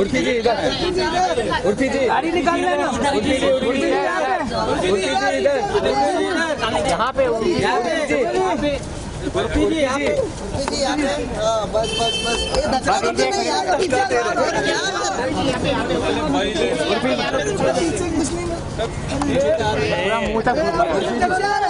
उर्फी जी इधर उर्फी जी गाड़ी निकाल लेना उर्फी जी। उर्फी जी उर्फी जी इधर यहाँ पे उर्फी जी उर्फी जी यहाँ पे बस बस बस ये धक्का मत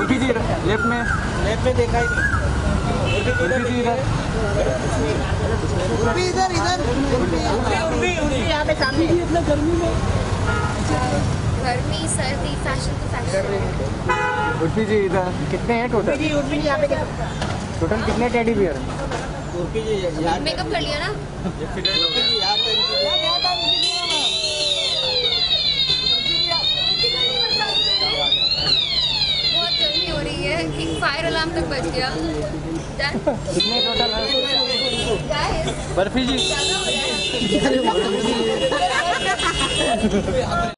उर्फी जी लेफ़्ट में। लेफ़्ट में देखा ही नहीं। उर्फी जी इधर। उर्फी इधर इधर। गर्मी सर्दी फ़ैशन तो फ़ैशन। उर्फी जी इधर। कितने हैं टोटल टोटल कितने टेडी बियर मेकअप कर लिया ना बहुत गर्मी हो रही है एक फायर अलार्म तक बच गया। कितने टोटल है? बर्फ़ी जी।